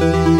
Música